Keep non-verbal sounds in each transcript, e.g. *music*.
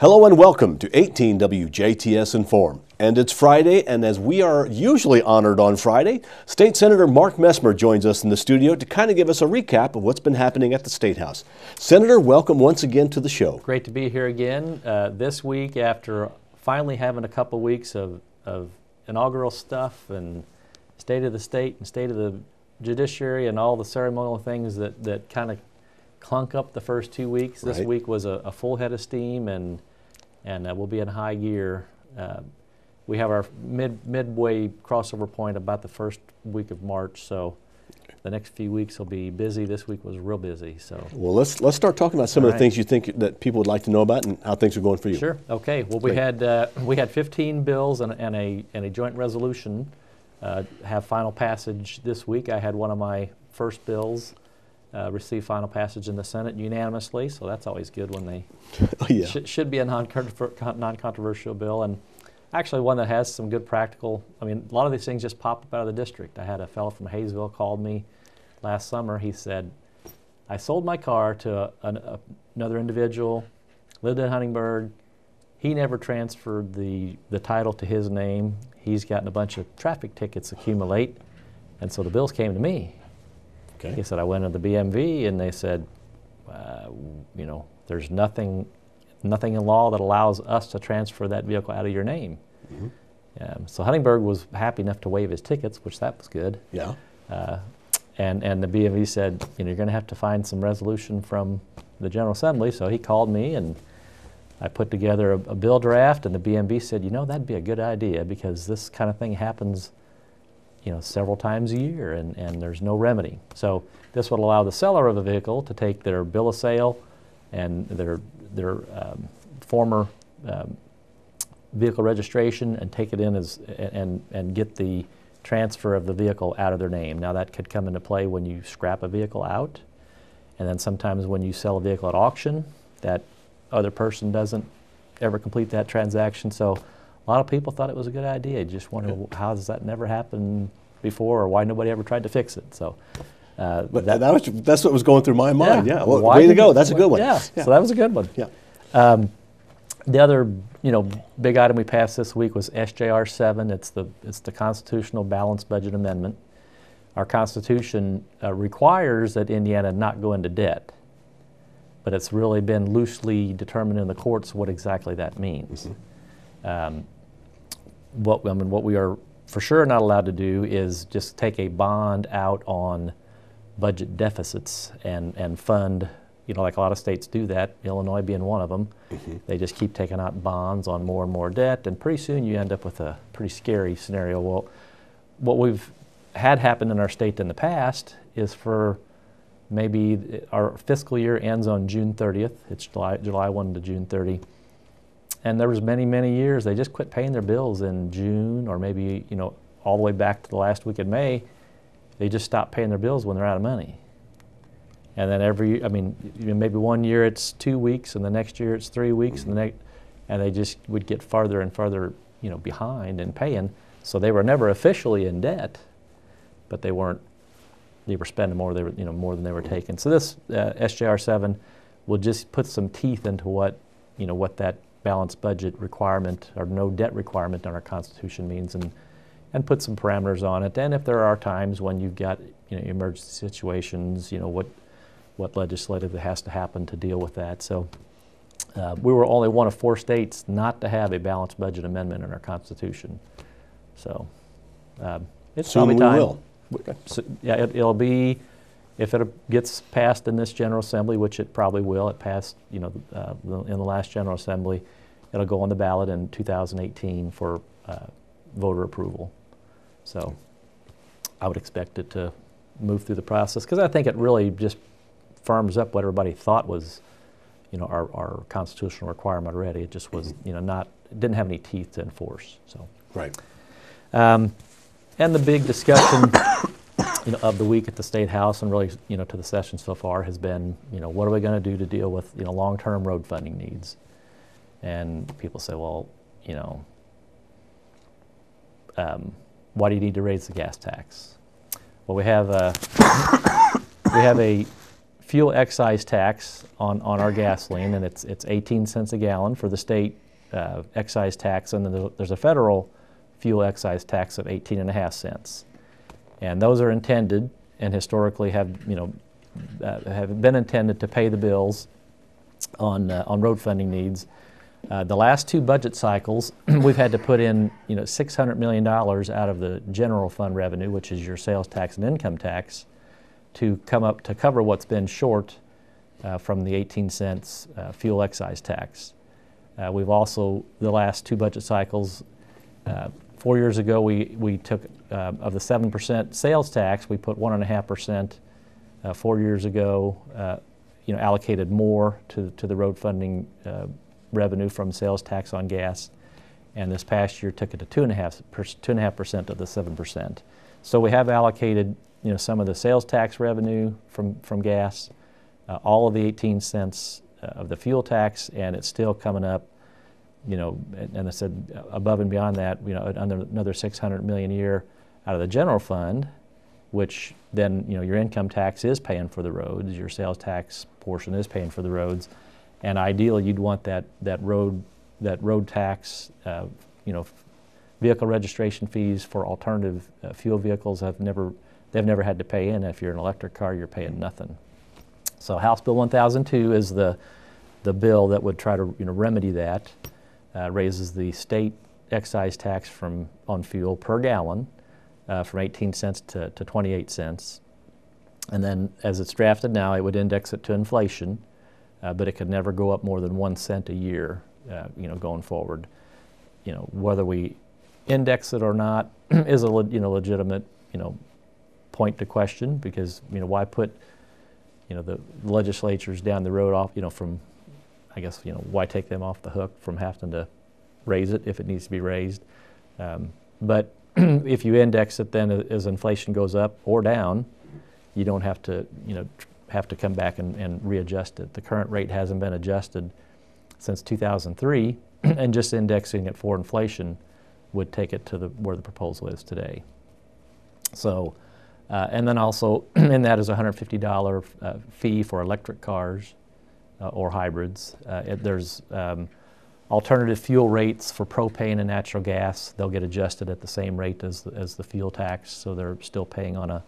Hello and welcome to 18 WJTS Inform. And it's Friday, and as we are usually honored on Friday, State Senator Mark Messmer joins us in the studio to kind of give us a recap of what's been happening at the State House. Senator, welcome once again to the show. Great to be here again uh, this week after finally having a couple weeks of, of inaugural stuff and state of the state and state of the judiciary and all the ceremonial things that, that kind of clunk up the first two weeks. This Right. week was a, a full head of steam and, and uh, we'll be in high gear. Uh, we have our mid, midway crossover point about the first week of March, so the next few weeks will be busy. This week was real busy, so. Well, let's let's start talking about some of the right. things you think that people would like to know about and how things are going for you. Sure. Okay. Well, we Great. had uh, we had 15 bills and, and a and a joint resolution uh, have final passage this week. I had one of my first bills uh, receive final passage in the Senate unanimously, so that's always good when they *laughs* Oh, yeah. should, should be a non-controver- non-controversial bill and actually one that has some good practical. I mean, a lot of these things just pop up out of the district. I had a fellow from Haysville called me last summer. He said, "I sold my car to a, an, a, another individual, lived in Huntingburg. He never transferred the the title to his name. He's gotten a bunch of traffic tickets accumulate, and so the bills came to me." He said, I went to the BMV and they said, uh, you know, there's nothing, nothing in law that allows us to transfer that vehicle out of your name. Um, so Huntingburg was happy enough to waive his tickets, which that was good. Yeah. Uh, and, and the BMV said, you know, you're going to have to find some resolution from the General Assembly. So he called me and I put together a, a bill draft and the BMV said, you know, that'd be a good idea because this kind of thing happens, you know, several times a year and, and there's no remedy. So this would allow the seller of a vehicle to take their bill of sale and their, their um, former um, vehicle registration and take it in as and and get the transfer of the vehicle out of their name. Now that could come into play when you scrap a vehicle out, and then sometimes when you sell a vehicle at auction, that other person doesn't ever complete that transaction. So a lot of people thought it was a good idea. Just wonder how does that never happen before, or why nobody ever tried to fix it. So. Uh, But that, was that's what was going through my mind. Yeah. Well, why way to go. That's a good one. Yeah. So that was a good one. Yeah. Um, the other, you know, big item we passed this week was SJR 7. It's the it's the constitutional balanced budget amendment. Our Constitution uh, requires that Indiana not go into debt, but it's really been loosely determined in the courts what exactly that means. Um, what I mean, what we are for sure not allowed to do is just take a bond out on budget deficits and, and fund, you know, like a lot of states do that, Illinois being one of them. Mm-hmm. They just keep taking out bonds on more and more debt, and pretty soon you end up with a pretty scary scenario. Well, what we've had happen in our state in the past is for maybe our fiscal year ends on June 30th. It's July, July 1 to June 30. And there was many, many years they just quit paying their bills in June or maybe, you know, all the way back to the last week in May. They just stop paying their bills when they're out of money. And then every, I mean, maybe one year it's two weeks, and the next year it's three weeks, and the next, and they just would get farther and farther, you know, behind in paying. So they were never officially in debt, but they weren't. They were spending more. They were, you know, more than they were taking. So this uh, SJR seven will just put some teeth into what, you know, what that balanced budget requirement or no debt requirement in our Constitution means, and and put some parameters on it. And if there are times when you've got you know emergency situations, you know what what legislative has to happen to deal with that. So uh, we were only one of four states not to have a balanced budget amendment in our Constitution. So um, it's Soon probably we time. will. So, yeah, it, it'll be if it gets passed in this General Assembly, which it probably will. It passed, you know, uh, in the last General Assembly. It'll go on the ballot in 2018 for uh, voter approval. So I would expect it to move through the process because I think it really just firms up what everybody thought was, you know, our, our constitutional requirement already. It just was, you know, not didn't have any teeth to enforce. So. Right. Um, and the big discussion you know, of the week at the State House and really you know, to the session so far has been, you know, what are we going to do to deal with you know, long-term road funding needs? And people say, well, you know, um, why do you need to raise the gas tax? Well, we have a, we have a fuel excise tax on, on our gasoline, and it's, it's 18 cents a gallon for the state uh, excise tax, and then there's a federal fuel excise tax of 18 and a half cents. And those are intended and historically have, you know, uh, have been intended to pay the bills on, uh, on road funding needs. Uh, the last two budget cycles, *clears throat* we've had to put in, you know, $600 million out of the general fund revenue, which is your sales tax and income tax, to come up to cover what's been short uh, from the 18 cents uh, fuel excise tax. Uh, we've also, the last two budget cycles, four years ago, we, we took, uh, of the 7% sales tax, we put 1.5%. Uh, four years ago, uh, you know, allocated more to, to the road funding uh, revenue from sales tax on gas. And this past year took it to 2.5% of the 7%. So we have allocated, you know, some of the sales tax revenue from, from gas, uh, all of the 18 cents uh, of the fuel tax, and it's still coming up you know, and, I said above and beyond that, you know, another, another 600 million a year out of the general fund, which then, you know, your income tax is paying for the roads, your sales tax portion is paying for the roads, and ideally you'd want that, that road, that road tax, uh, you know, vehicle registration fees for alternative uh, fuel vehicles have never, they've never had to pay in. If you're an electric car, you're paying nothing. So House Bill 1002 is the, the bill that would try to, you know, remedy that uh, raises the state excise tax from on fuel per gallon uh, from 18 cents to, to 28 cents. And then as it's drafted now, it would index it to inflation, uh, but it could never go up more than one cent a year, uh, you know, going forward. You know, whether we index it or not *clears throat* is a you know, legitimate, you know, point to question because, you know, why put, you know, the legislatures down the road off, you know, from I guess, you know, why take them off the hook from having to raise it if it needs to be raised? Um, but *clears throat* if you index it then as inflation goes up or down, you don't have to, you know, have to come back and, and readjust it. The current rate hasn't been adjusted since 2003, *clears throat* and just indexing it for inflation would take it to the, where the proposal is today. So, uh, and then also *clears throat* in that is a $150 uh, fee for electric cars or hybrids. Uh, it, there's um, alternative fuel rates for propane and natural gas. They'll get adjusted at the same rate as the, as the fuel tax, so they're still paying on a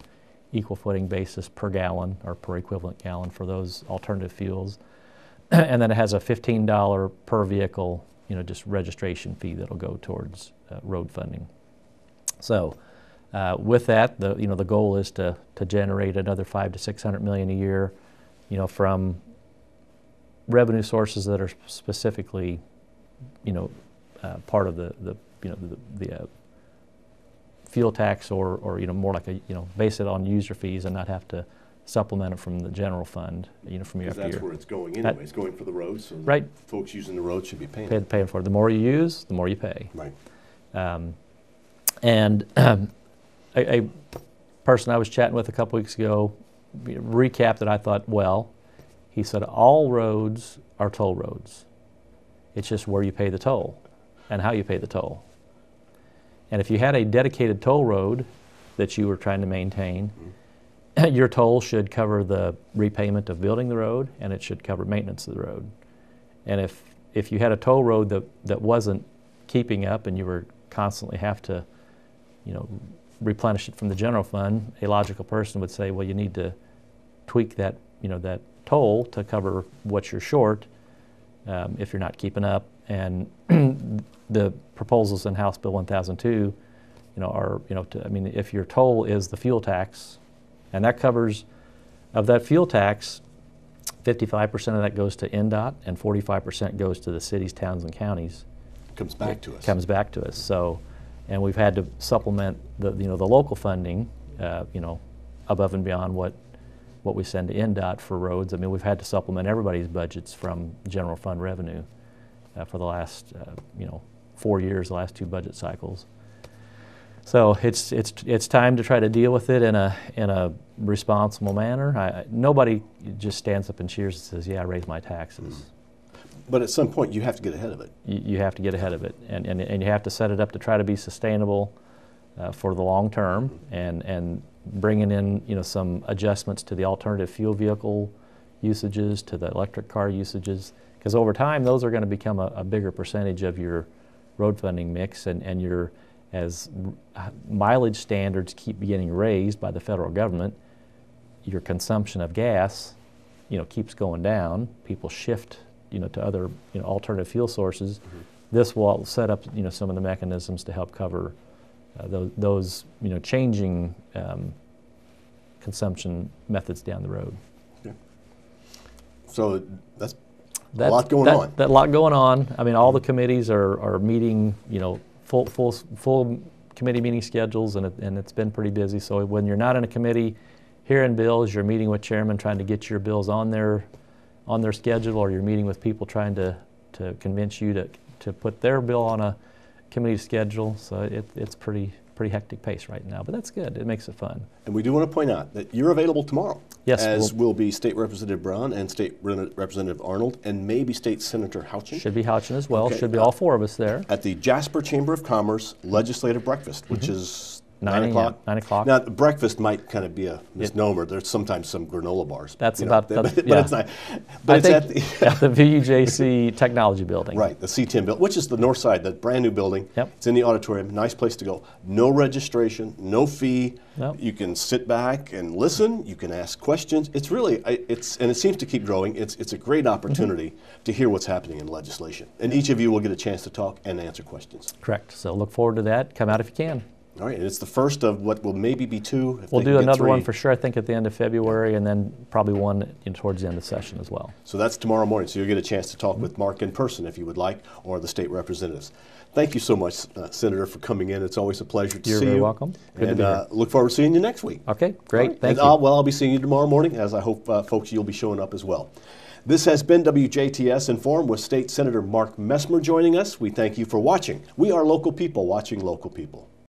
equal footing basis per gallon or per equivalent gallon for those alternative fuels. *clears throat* and then it has a $15 per vehicle, you know, just registration fee that'll go towards uh, road funding. So. Uh, with that, the you know the goal is to to generate another five to six hundred million a year, you know, from revenue sources that are specifically, you know, uh, part of the, the you know the, the uh, fuel tax or, or you know more like a you know base it on user fees and not have to supplement it from the general fund you know from year after year. That's where it's going anyway. It's going for the roads. So right. Folks using the roads should be paying. Pay, paying for it. The more you use, the more you pay. Right. Um, and um, a, a person I was chatting with a couple weeks ago recap that I thought well he said, All roads are toll roads. It's just where you pay the toll and how you pay the toll. And if you had a dedicated toll road that you were trying to maintain, mm-hmm. *clears throat* your toll should cover the repayment of building the road and it should cover maintenance of the road. And if, if you had a toll road that, that wasn't keeping up and you were constantly have to, you know, replenish it from the general fund, a logical person would say, well, you need to tweak that, you know, that toll to cover what you're short um, if you're not keeping up. And *clears throat* the proposals in House Bill 1002, you know, are you know, to, I mean, if your toll is the fuel tax, and that covers of that fuel tax, 55% of that goes to INDOT and 45% goes to the cities, towns, and counties. Comes back to us. Comes back to us. So, and we've had to supplement the you know the local funding, uh, you know, above and beyond what what we send to INDOT for roads. I mean, we've had to supplement everybody's budgets from general fund revenue uh, for the last, uh, you know, four years, the last two budget cycles. So it's, it's, it's time to try to deal with it in a, in a responsible manner. I, nobody just stands up and cheers and says, yeah, I raise my taxes. Mm. But at some point, you have to get ahead of it. You, you have to get ahead of it. And, and, and you have to set it up to try to be sustainable uh, for the long term and, and bringing in you know some adjustments to the alternative fuel vehicle usages to the electric car usages. Because over time, those are going to become a, a bigger percentage of your road funding mix, and, and your as mileage standards keep getting raised by the federal government, your consumption of gas, you know, keeps going down. People shift, you know, to other, you know, alternative fuel sources. Mm-hmm. This will set up, you know, some of the mechanisms to help cover uh, those, those, you know, changing um, consumption methods down the road. Yeah. So that's That, lot going that- on. That lot going on. I mean, all the committees are, are meeting, you know, full, full, full committee meeting schedules, and, it, and it's been pretty busy. So when you're not in a committee hearing bills, you're meeting with chairman trying to get your bills on their, on their schedule, or you're meeting with people trying to, to convince you to, to put their bill on a committee schedule. So it, it's pretty, pretty hectic pace right now, but that's good. It makes it fun. And we do want to point out that you're available tomorrow. Yes, As we'll- will be State Representative Braun and State Re- Representative Arnold and maybe State Senator Houchin Should be Houchin as well. Okay. Should be all four of us there. at the Jasper Chamber of Commerce Legislative Breakfast, which is Mm-hmm. Nine 9 o'clock. 9 o'clock. Now, breakfast might kind of be a misnomer. There's sometimes some granola bars. That's about- *laughs* but, that's- but yeah. it's not. But I it's think at the, at the *laughs* VUJC Technology Building. Right, the C10 building, which is the north side, the brand new building. Yep. It's in the auditorium, nice place to go. No registration, no fee. Nope. You can sit back and listen. You can ask questions. It's really, it's, and it seems to keep growing. It's, it's a great mm-hmm. opportunity to hear what's happening in legislation. And each of you will get a chance to talk and answer questions. Correct. So look forward to that. Come out if you can. All right, and it's the first of what will maybe be two. We'll do another one for sure, I think, at the end of February, and then probably one in, towards the end of the session as well. So that's tomorrow morning. So you'll get a chance to talk with Mark in person if you would like, or the state representatives. Thank you so much, uh, Senator, for coming in. It's always a pleasure to You're see you. You're welcome. Good and uh, look forward to seeing you next week. Okay, great. right. Thank and you. I'll, well, I'll be seeing you tomorrow morning, as I hope, uh, folks, you'll be showing up as well. This has been WJTS Inform with State Senator Mark Messmer joining us. We thank you for watching. We are local people watching local people.